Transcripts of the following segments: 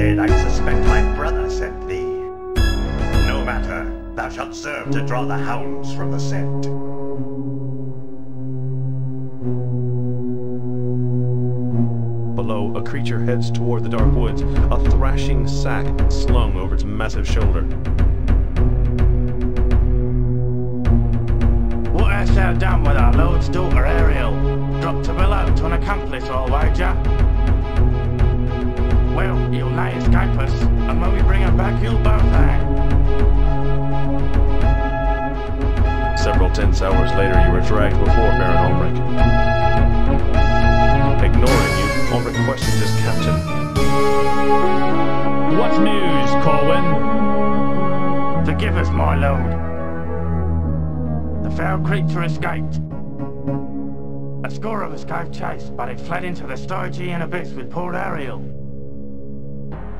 Instead, I suspect my brother sent thee. No matter, thou shalt serve to draw the hounds from the scent. Below, a creature heads toward the dark woods, a thrashing sack slung over its massive shoulder. What hast thou done with our lord's daughter Arial? Dropped her below to an accomplice, I'll wager. Well, you'll not escape us, and when we bring her back, you'll both hang. Several tense hours later, you were dragged before Baron Almric. Ignoring you, Almric questions his captain. What news, Corwin? Forgive us, my lord. The foul creature escaped. A score of us gave chase, but it fled into the Stygian abyss with poor Arial.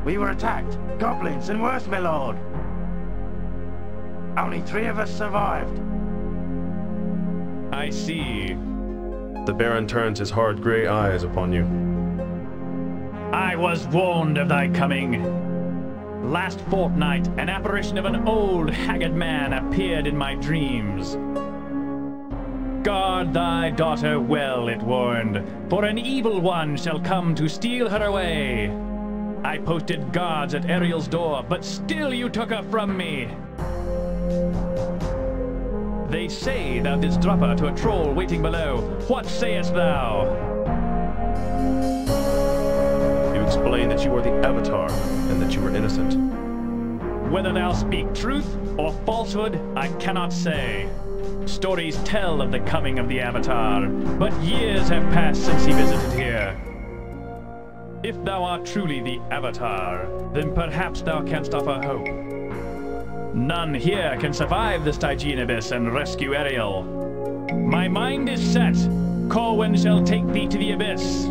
We were attacked, goblins and worse, my lord. Only three of us survived. I see. The Baron turns his hard grey eyes upon you. I was warned of thy coming. Last fortnight, an apparition of an old, haggard man appeared in my dreams. Guard thy daughter well, it warned, for an evil one shall come to steal her away. I posted guards at Arial's door, but still you took her from me. They say thou didst drop her to a troll waiting below. What sayest thou? You explain that you are the Avatar and that you were innocent. Whether thou speak truth or falsehood, I cannot say. Stories tell of the coming of the Avatar, but years have passed since he visited here. If thou art truly the Avatar, then perhaps thou canst offer hope. None here can survive the Stygian Abyss and rescue Arial. My mind is set. Corwin shall take thee to the Abyss.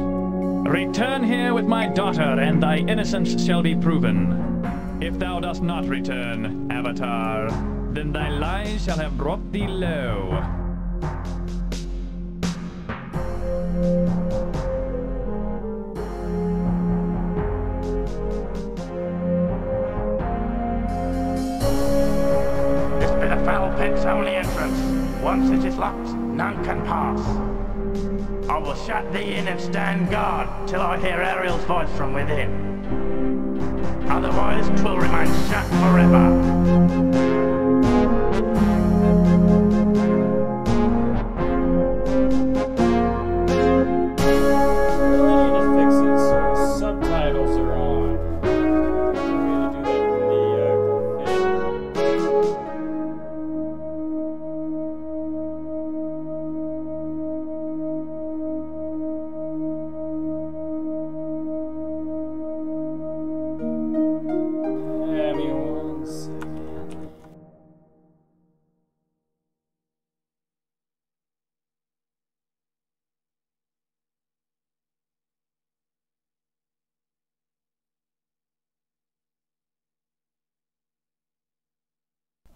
Return here with my daughter, and thy innocence shall be proven. If thou dost not return, Avatar, then thy lies shall have brought thee low. Once it is locked, none can pass. I will shut thee in and stand guard till I hear Arial's voice from within. Otherwise, 'twill remain shut forever.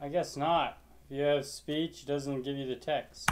I guess not. If you have speech, it doesn't give you the text.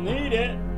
Need it.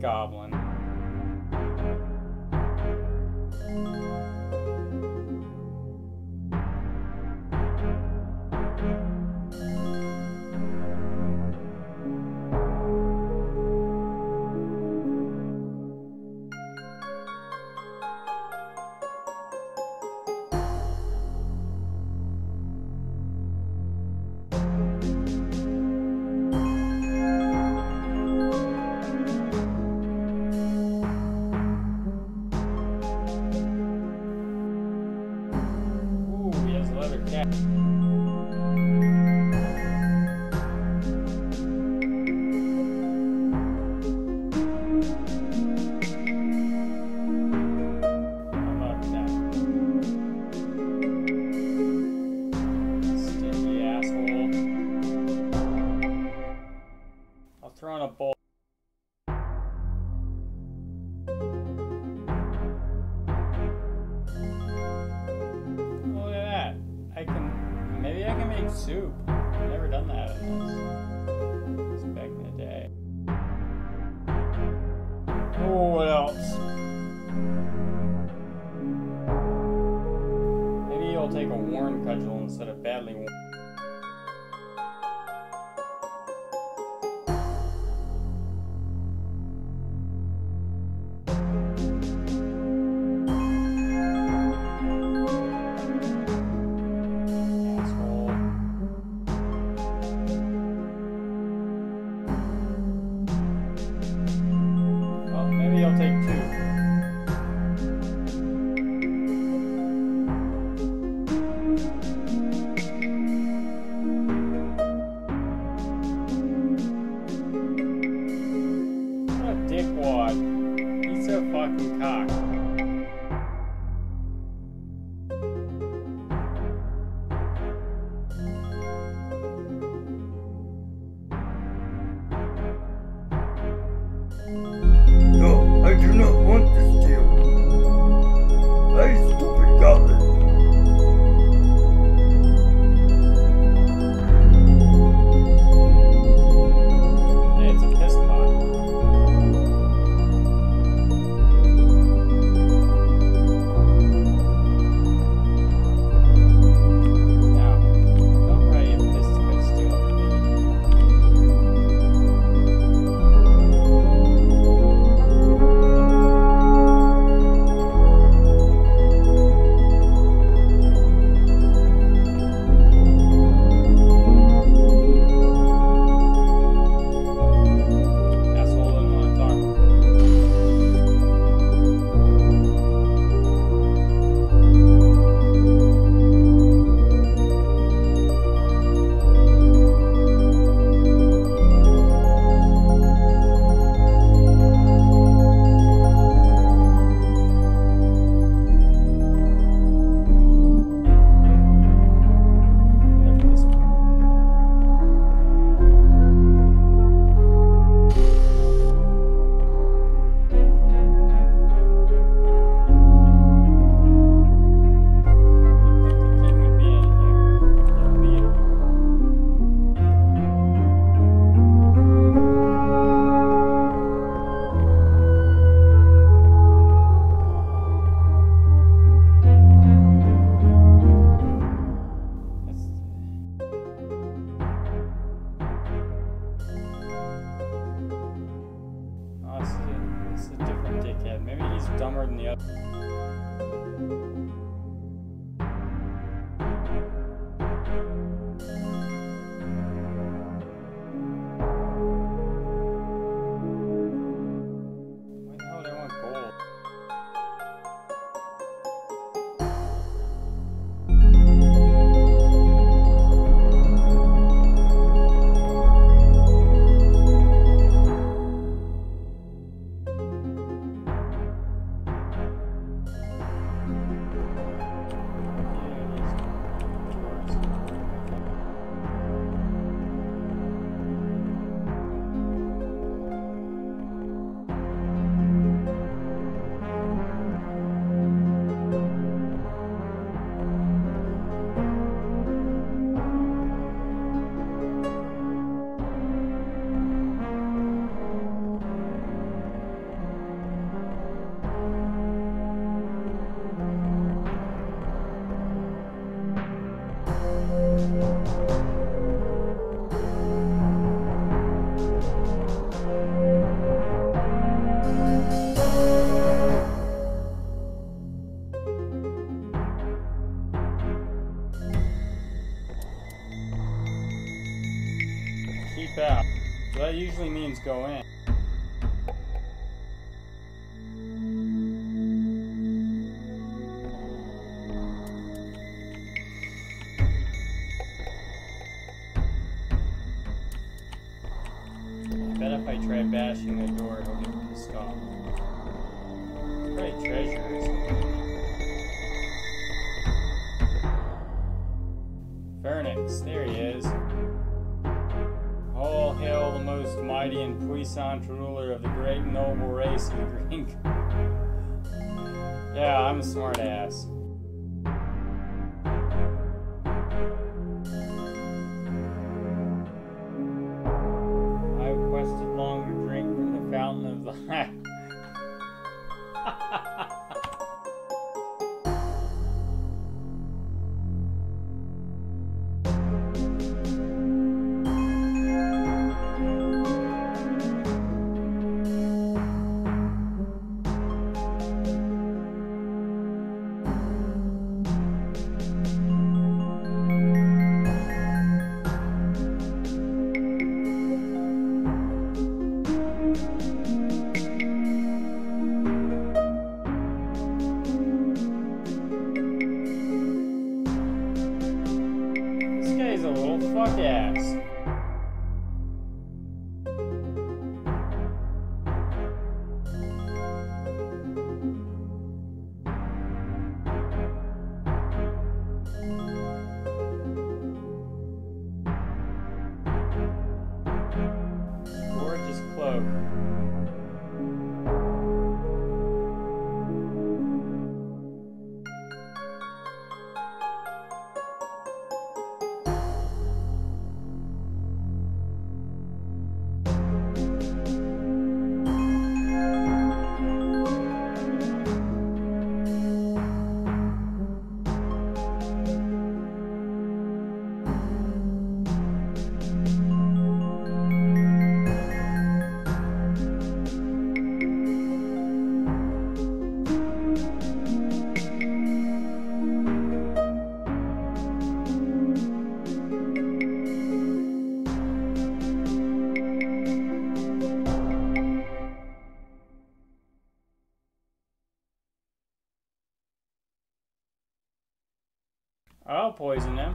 Goblin. go in. If I try bashing the door, he'll get pissed off. It's probably treasure or something. Vernix, there he is. All hail the most mighty and puissant ruler of the great noble race of the Green. yeah, I'm a smart ass. Poison them.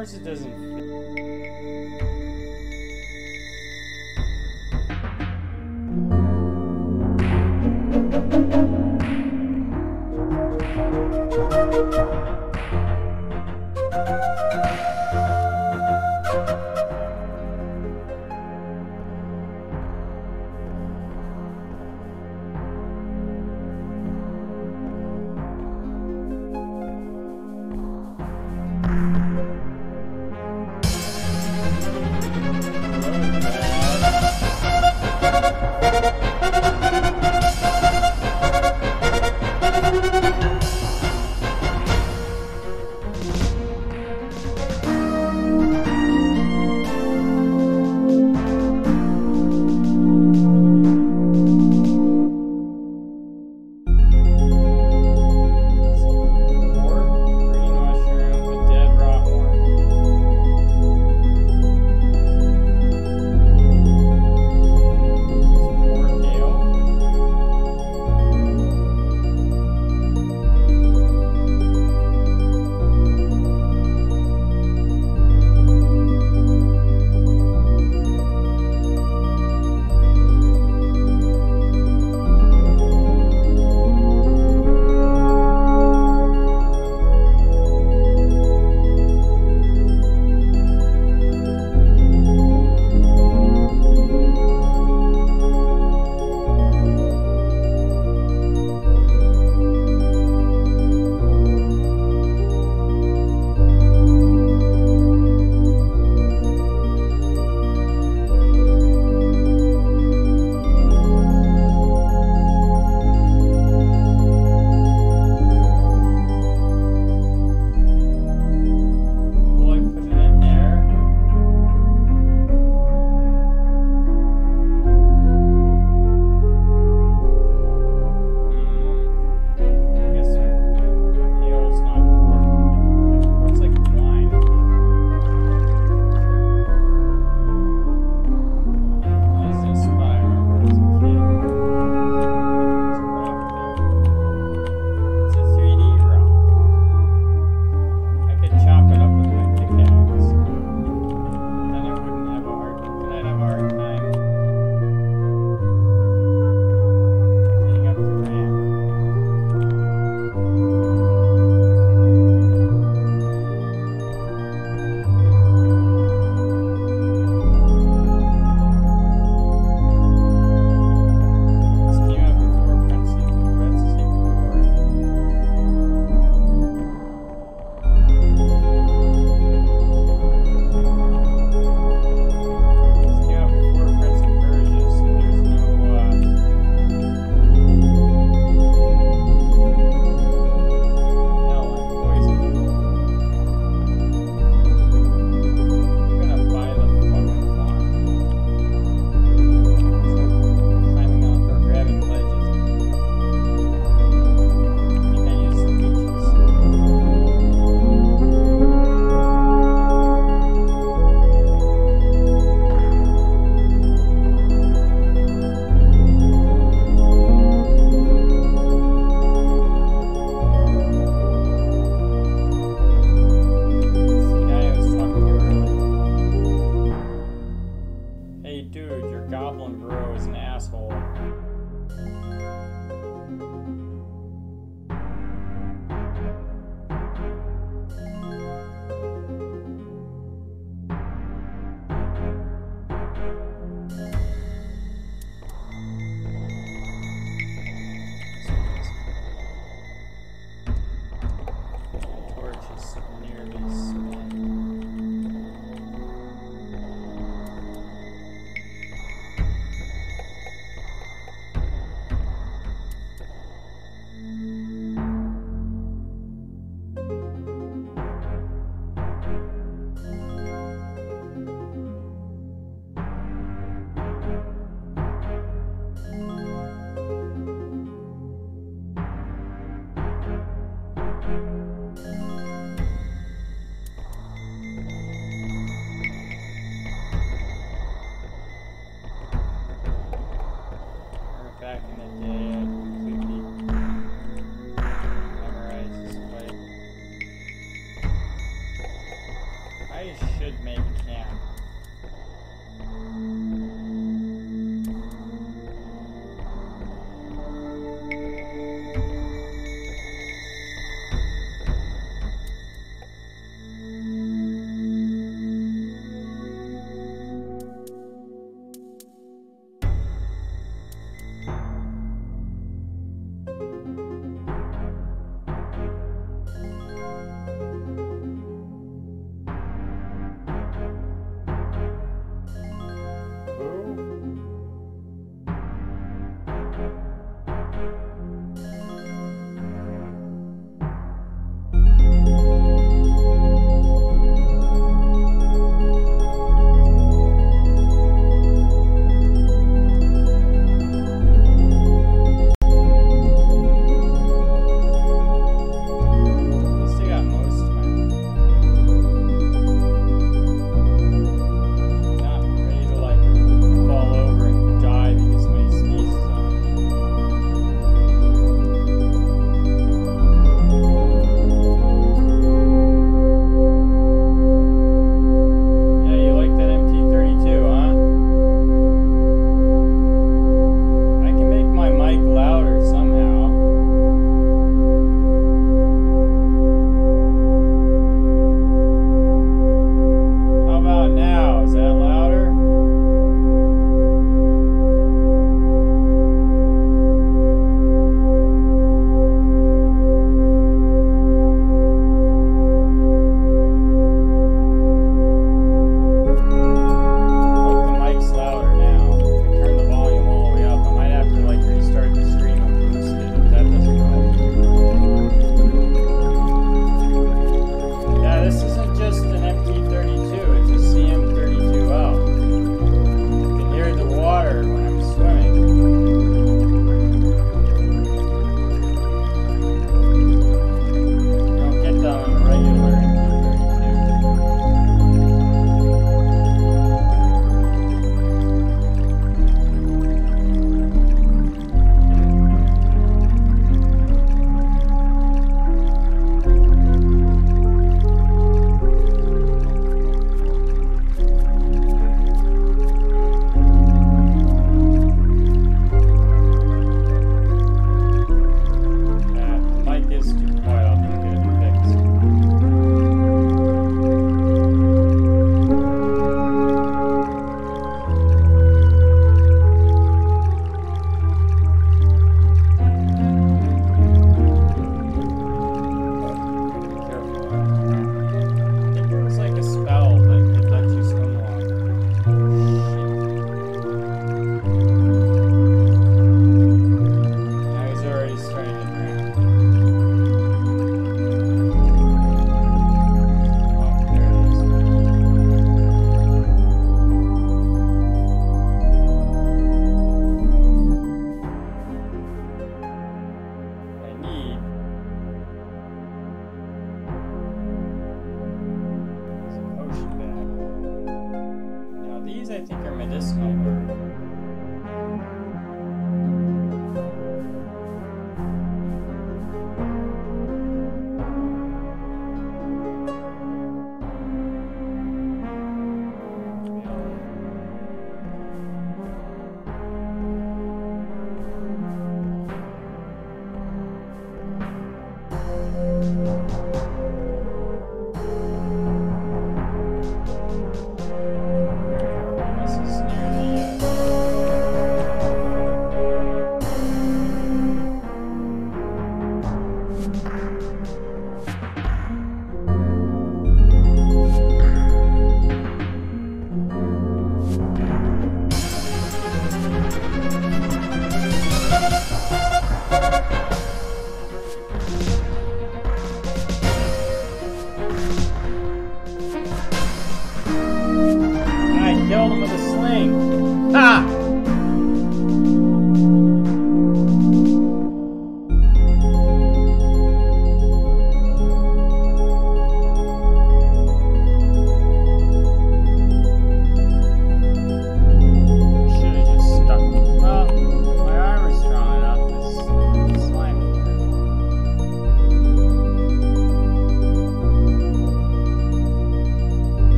course it doesn't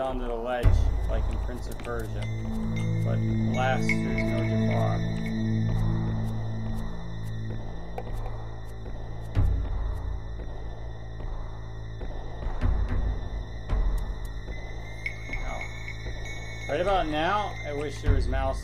down to the ledge, like in Prince of Persia. But alas, there's no Jafar. Right about now, I wish there was mouse.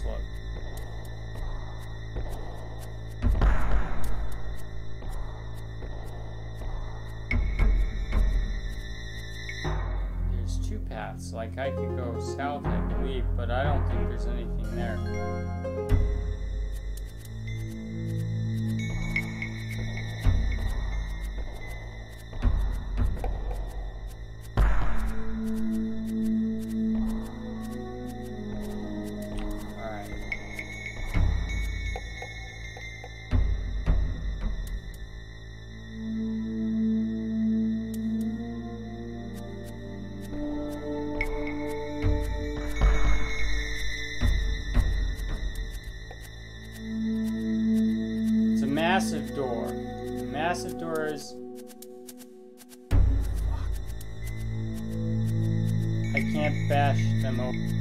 door. Massive doors. Fuck. I can't bash them open.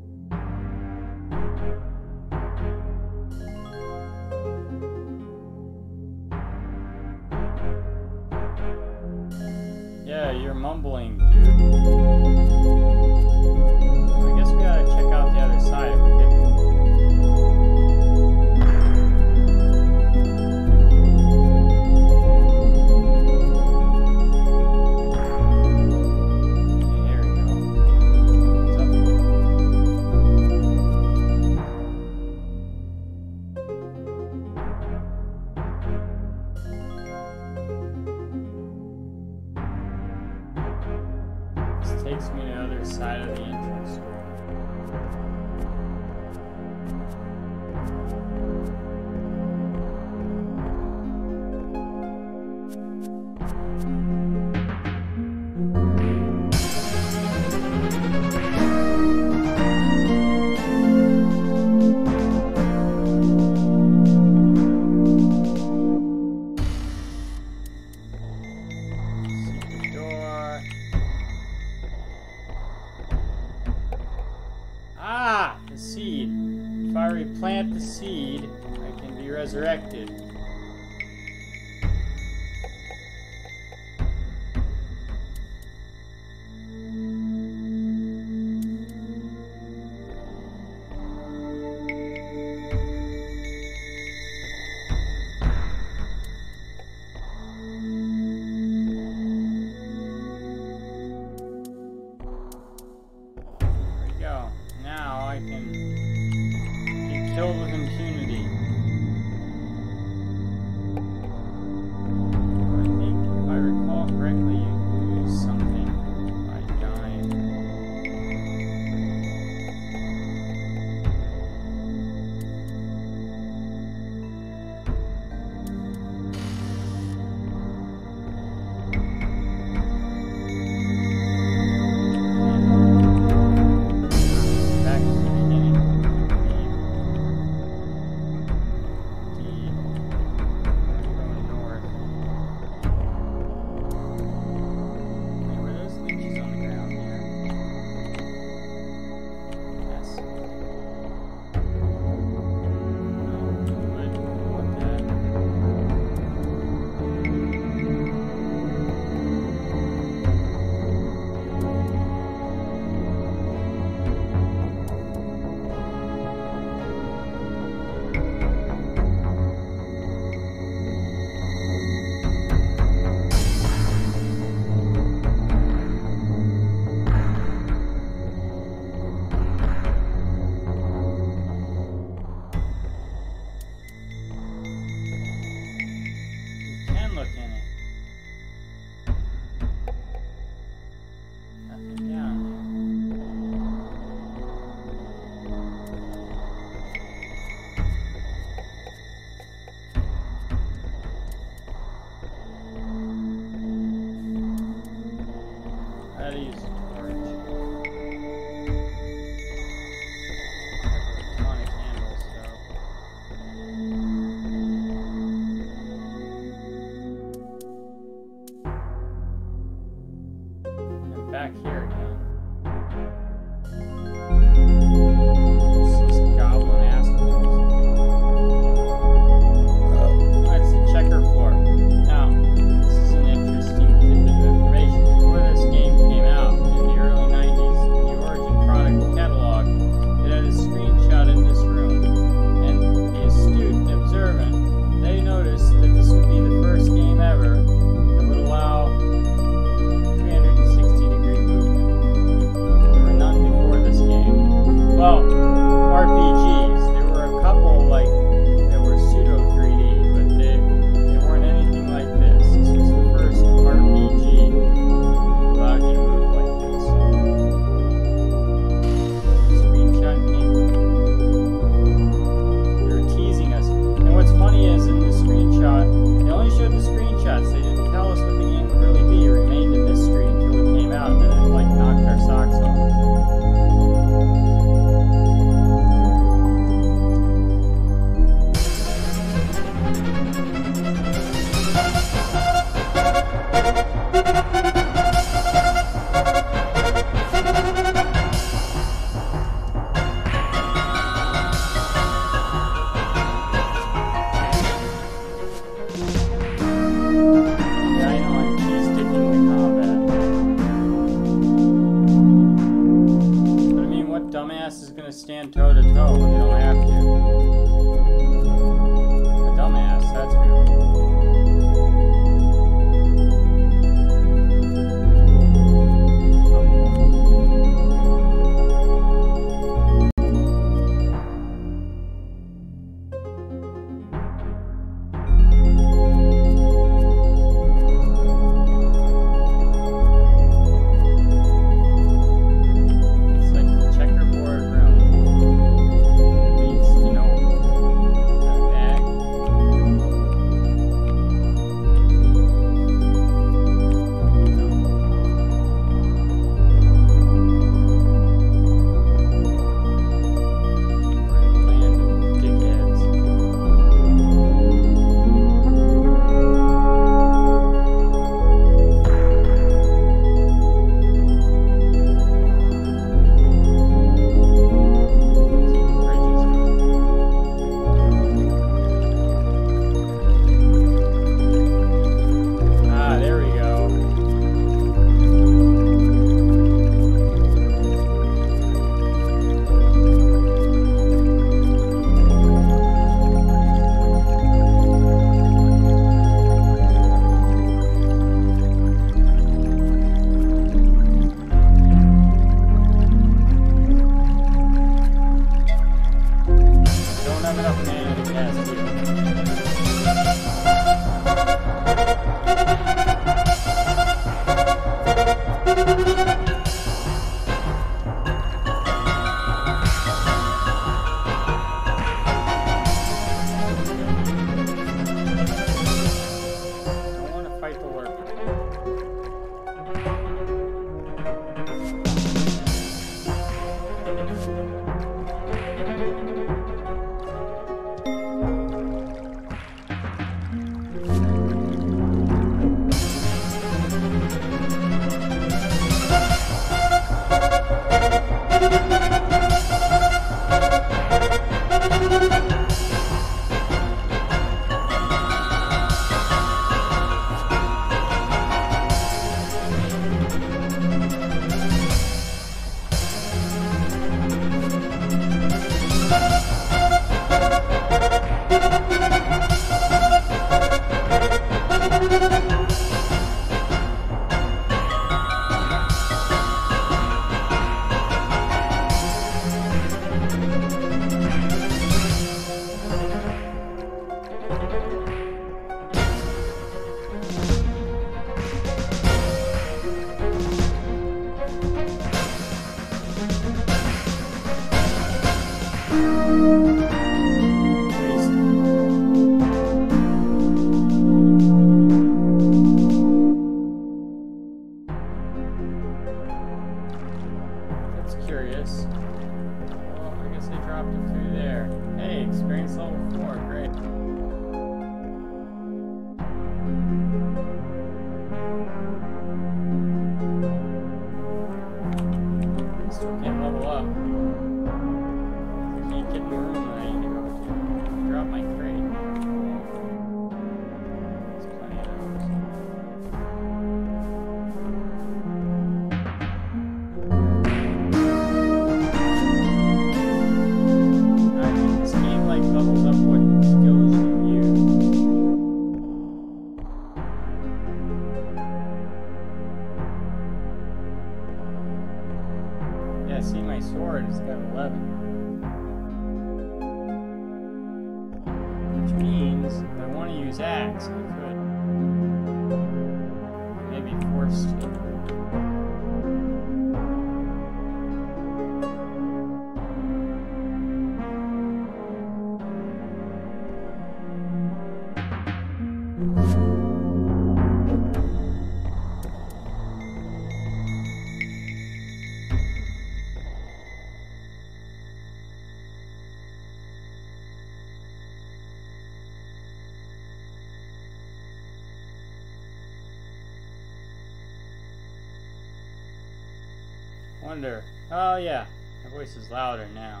Wonder. Oh yeah, my voice is louder now.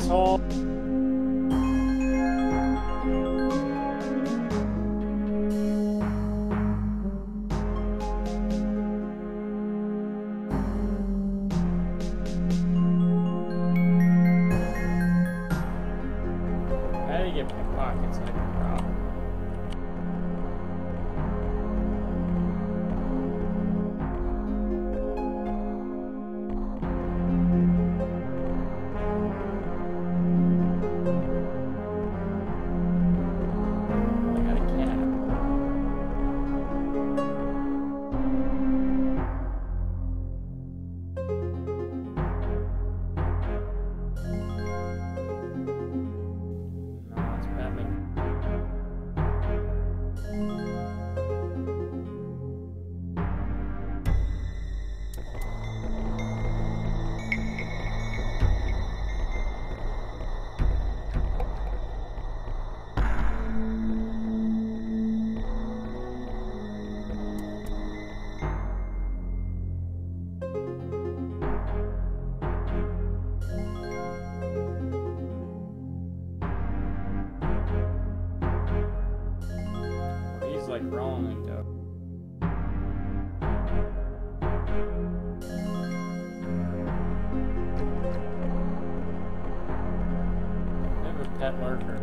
Asshole. How I have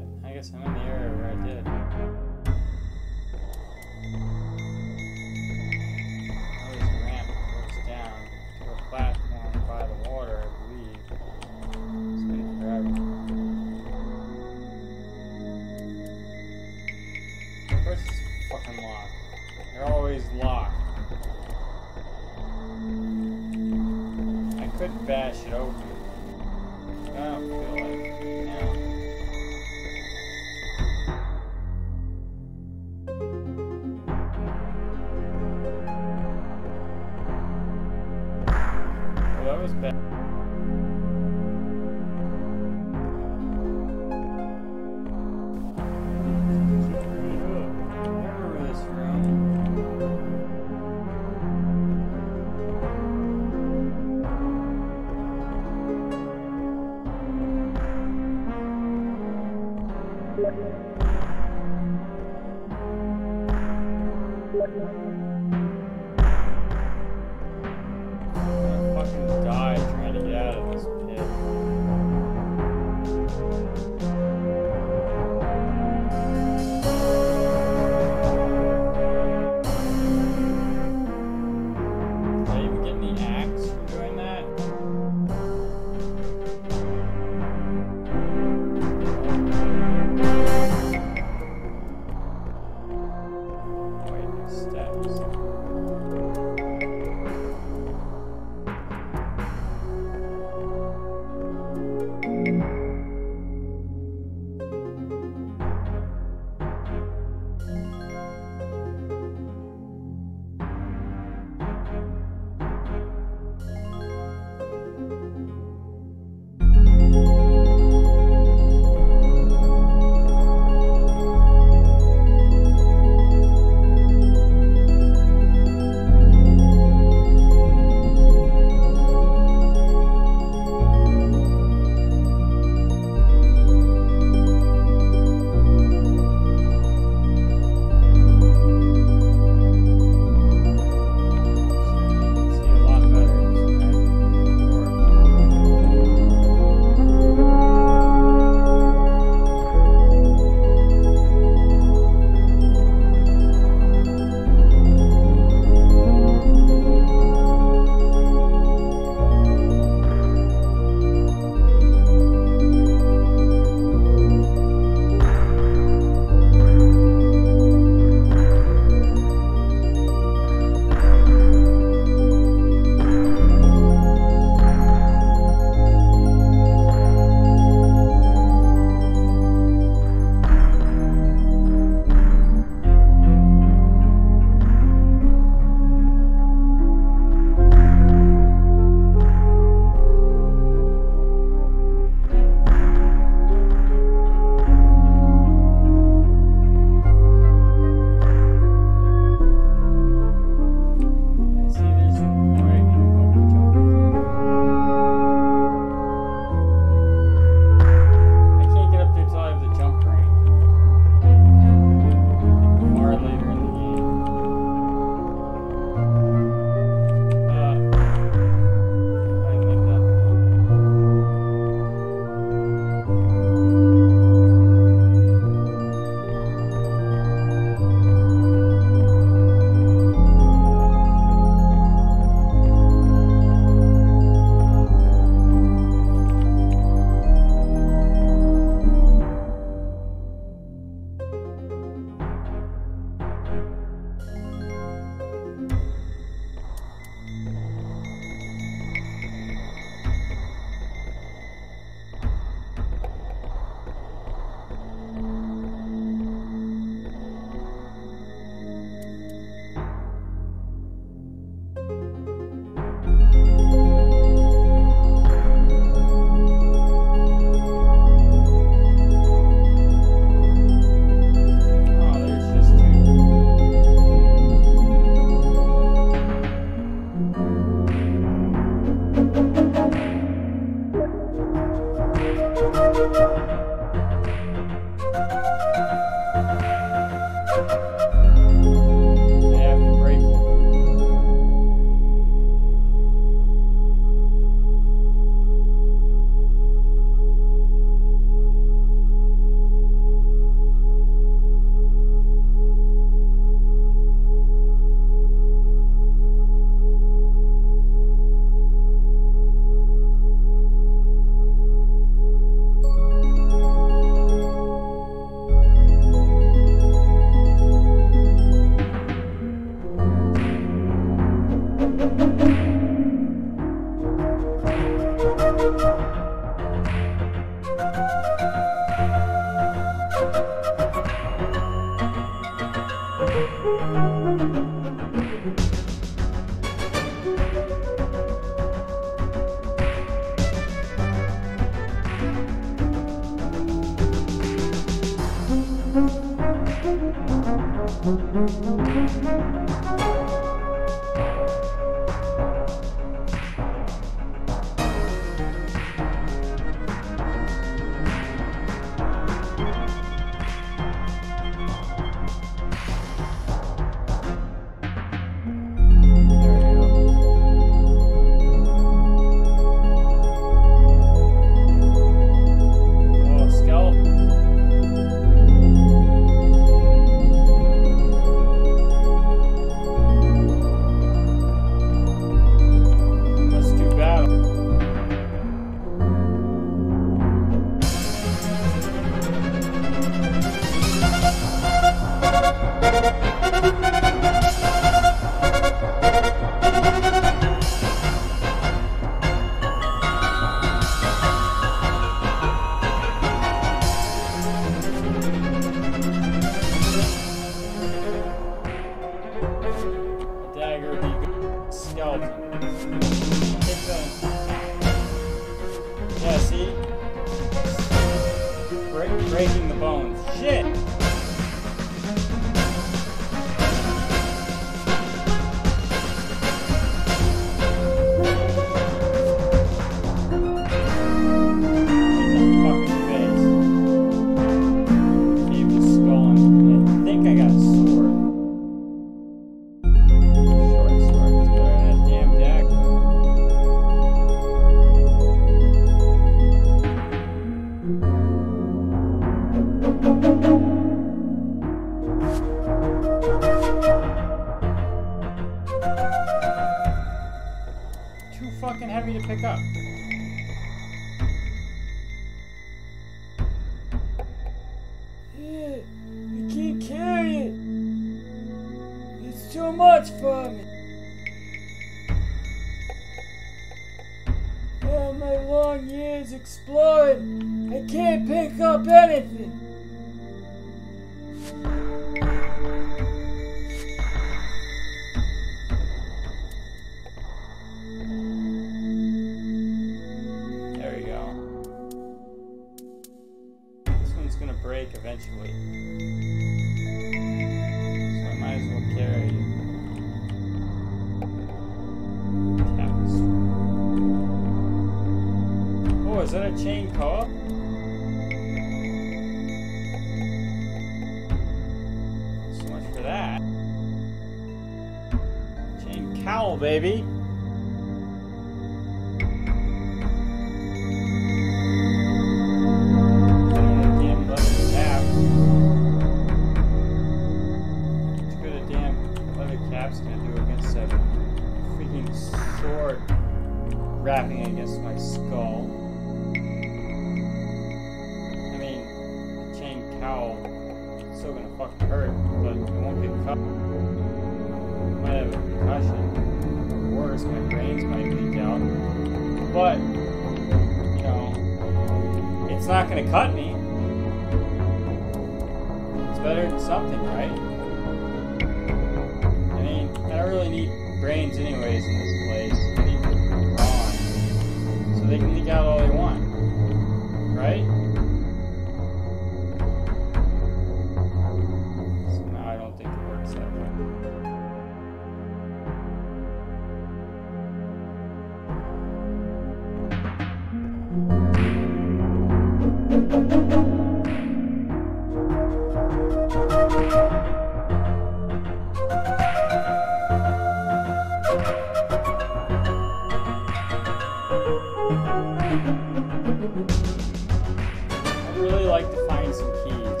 I'd really like to find some keys.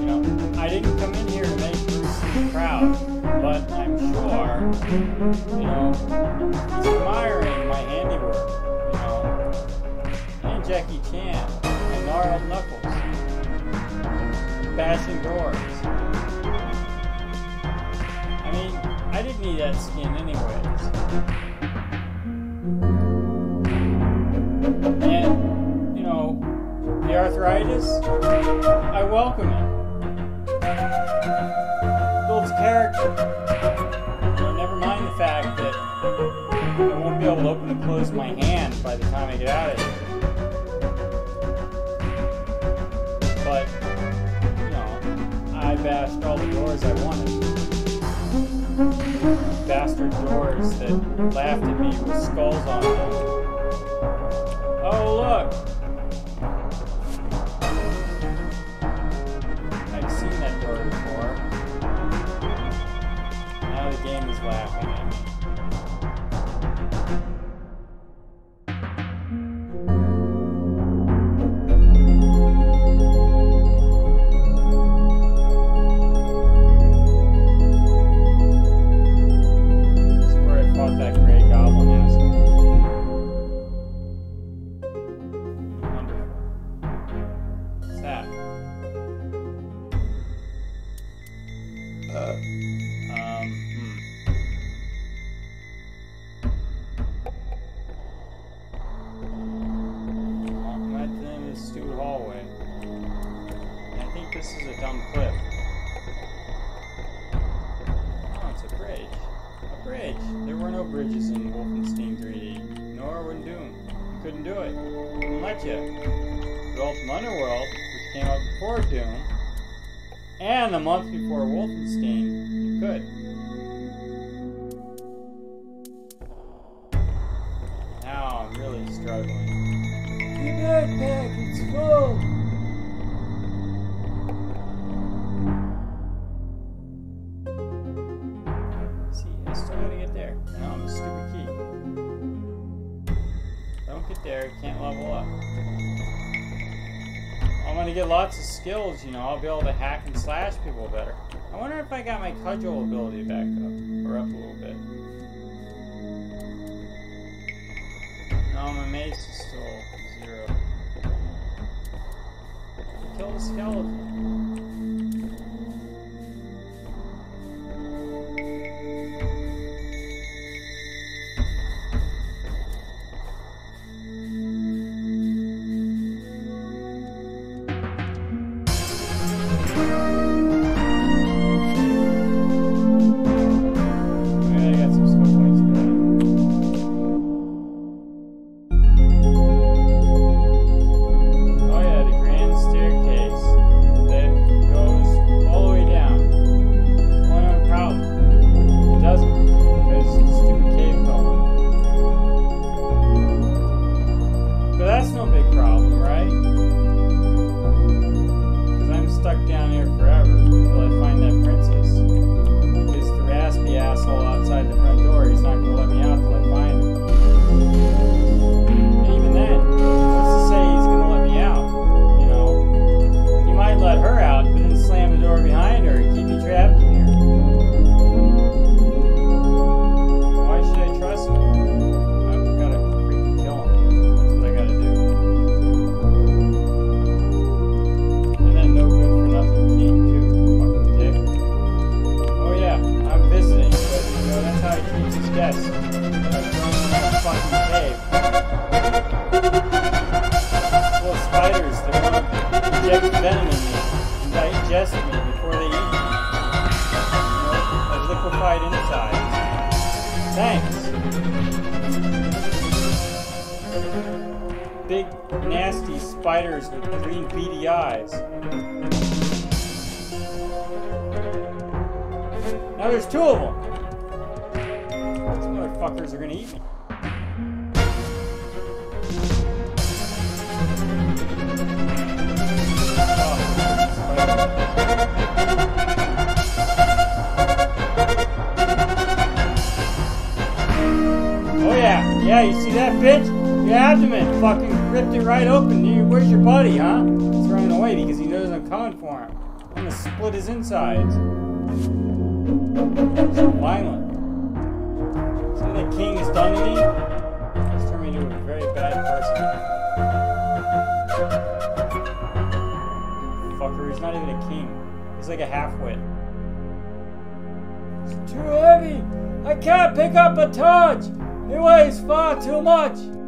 You know, I didn't come in here to make Bruce's proud, but I'm sure, you know, he's admiring my handiwork, you know, and Jackie Chan, and Gnarled Knuckles, Bashing Doors. I didn't need that skin anyways. And, you know, the arthritis, I welcome it. Builds character. You know, never mind the fact that I won't be able to open and close my hand by the time I get out of here. But, you know, I bashed all the doors I wanted bastard doors that laughed at me with skulls on them. venom in me and digest me before they eat me. You know, liquefied inside. Thanks. Big, nasty spiders with green beady eyes. Now there's two of them. These motherfuckers are gonna eat me. Yeah, you see that, bitch? Your abdomen fucking ripped it right open. Where's your buddy, huh? He's running away because he knows I'm coming for him. I'm gonna split his insides. So violent. See the king has done to me? He's turned me into a very bad person. Fucker, he's not even a king. He's like a half-wit. It's too heavy! I can't pick up a touch! He weighs far too much.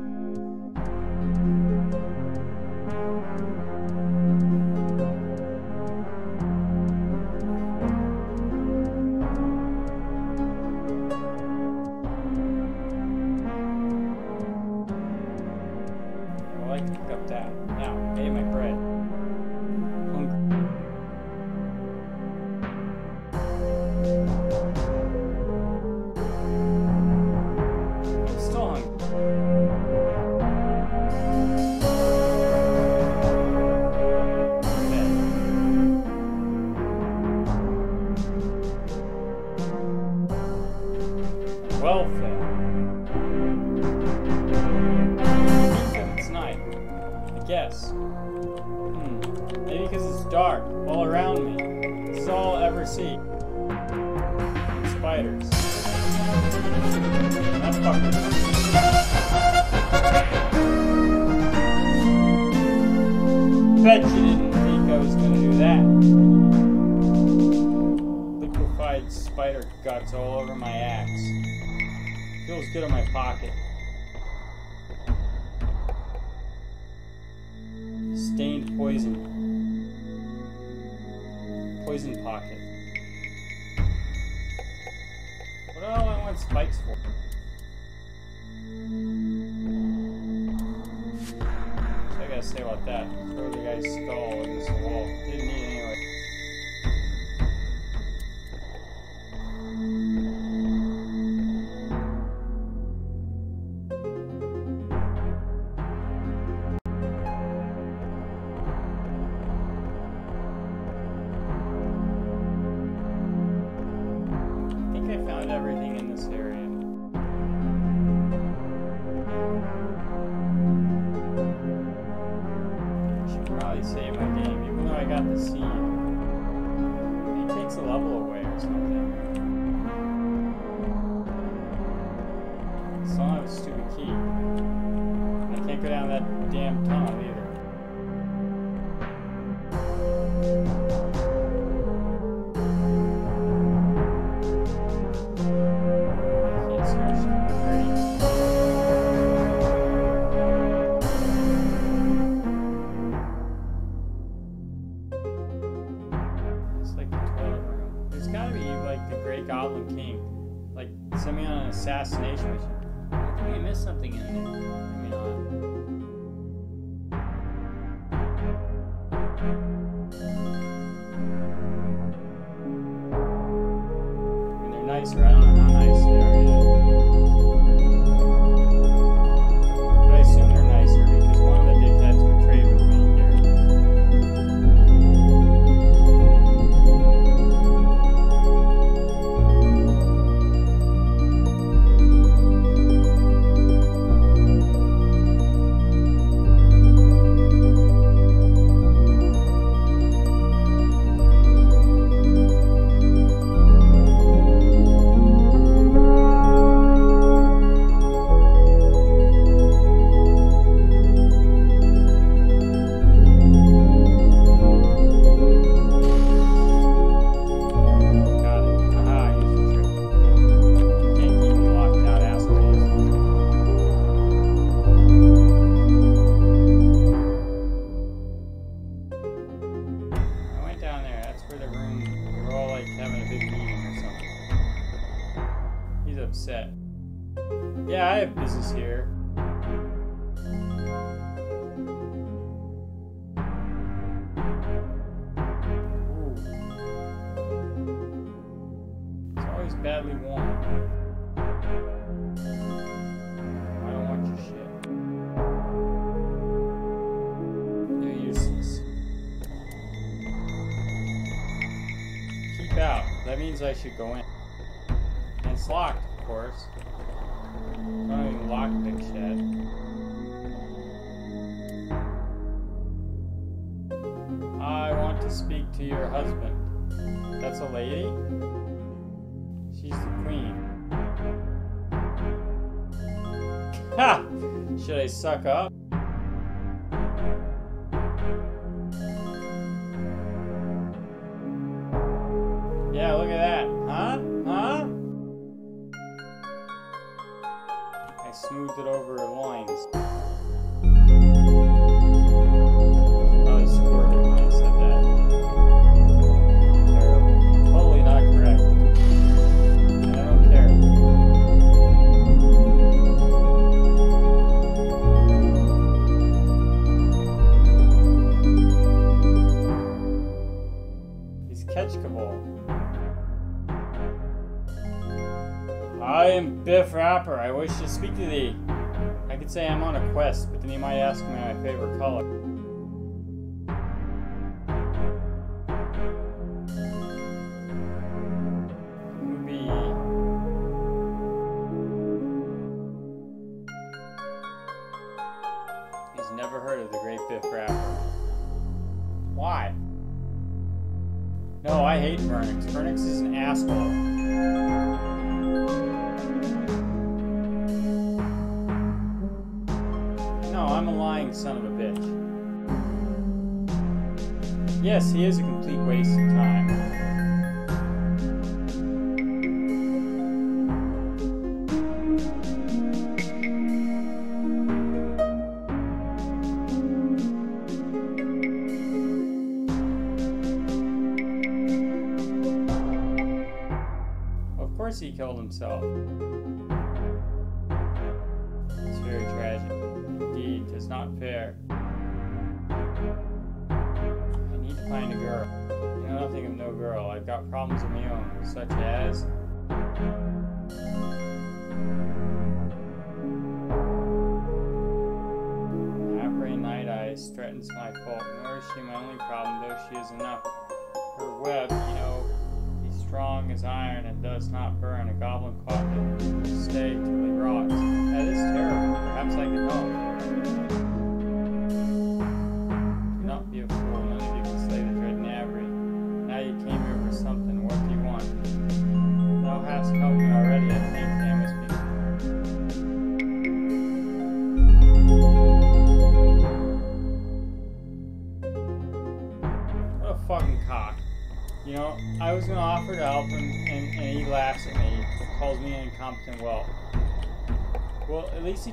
Should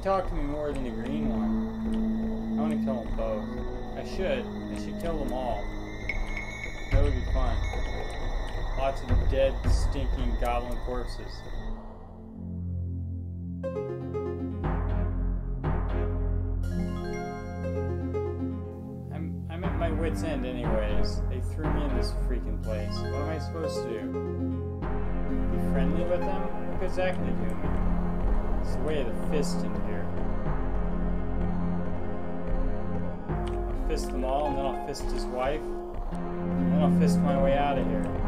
talk to me more than the green one. I want to kill them both. I should. I should kill them all. That would be fun. Lots of dead, stinking goblin corpses. I'm, I'm at my wit's end anyways. They threw me in this freaking place. What am I supposed to do? Be friendly with them? What exactly do it's the way of the fist in here. I'll fist them all, and then I'll fist his wife, and then I'll fist my way out of here.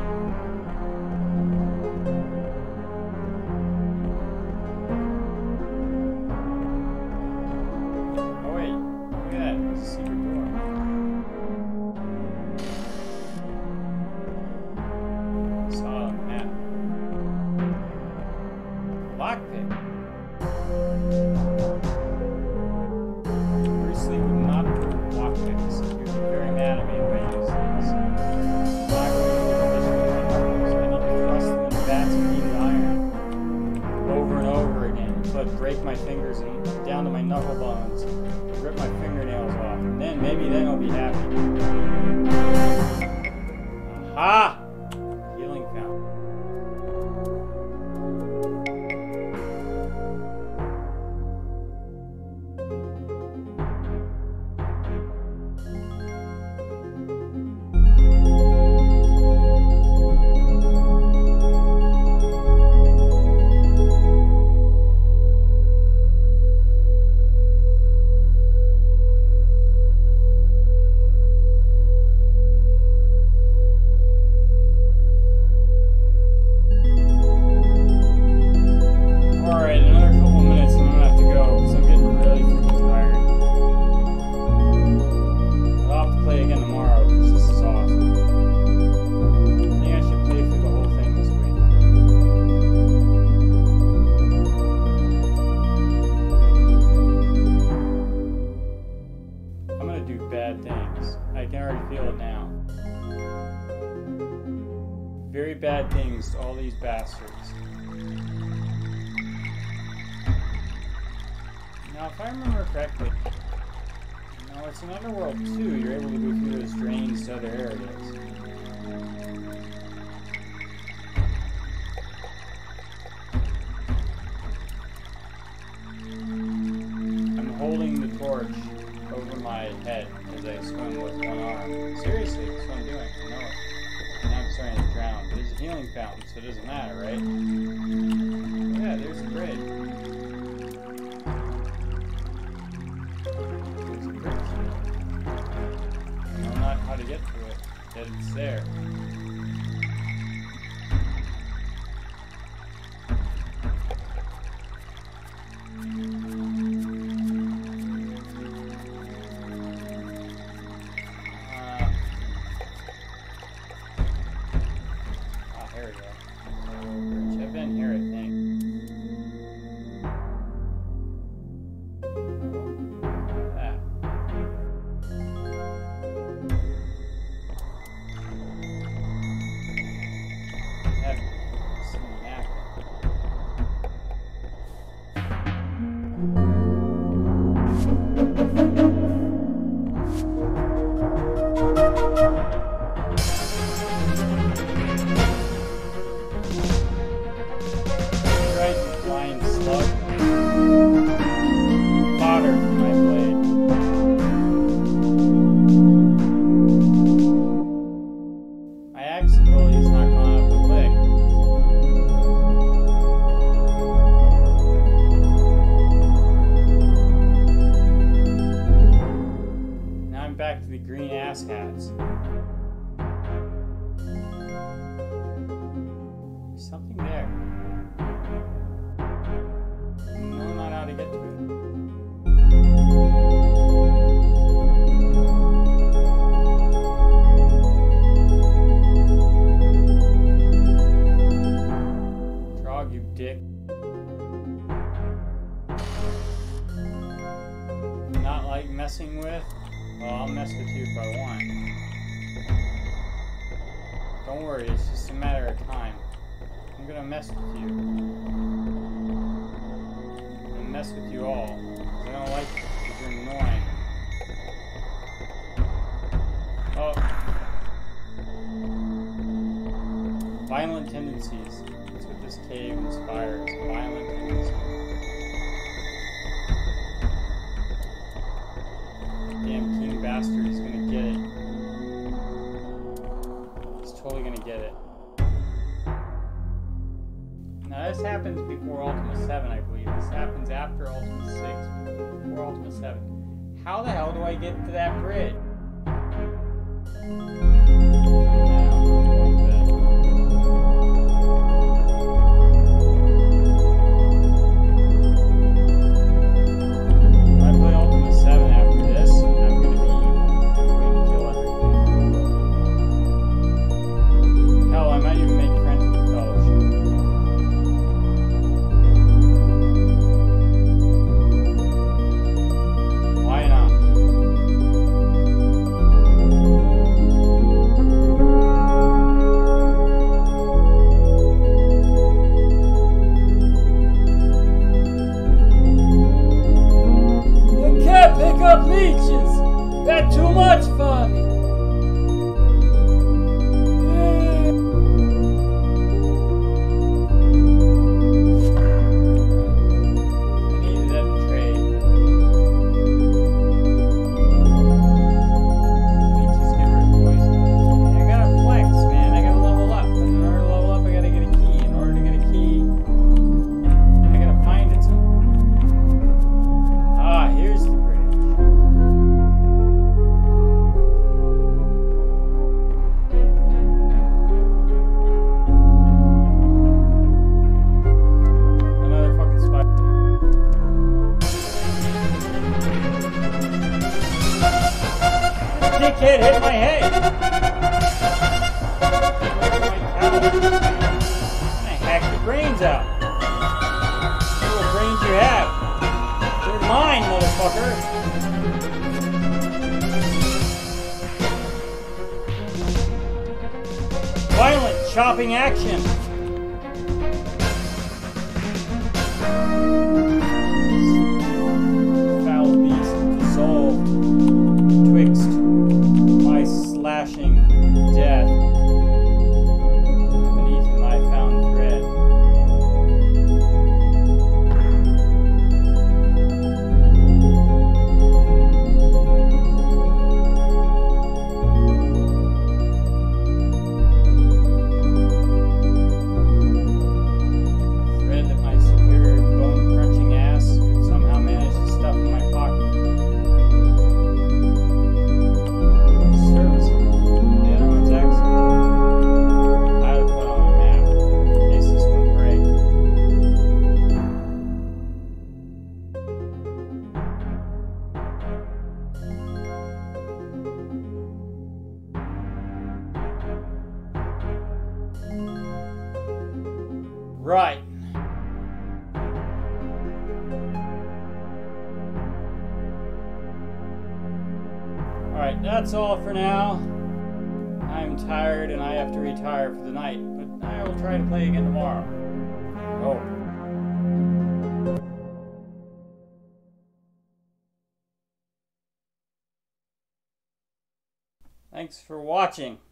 species. That's what this cave inspires, violent and. Damn king bastard, he's gonna get it. He's totally gonna get it. Now this happens before Ultima 7, I believe. This happens after Ultima 6, before Ultima 7. How the hell do I get to that bridge? watching.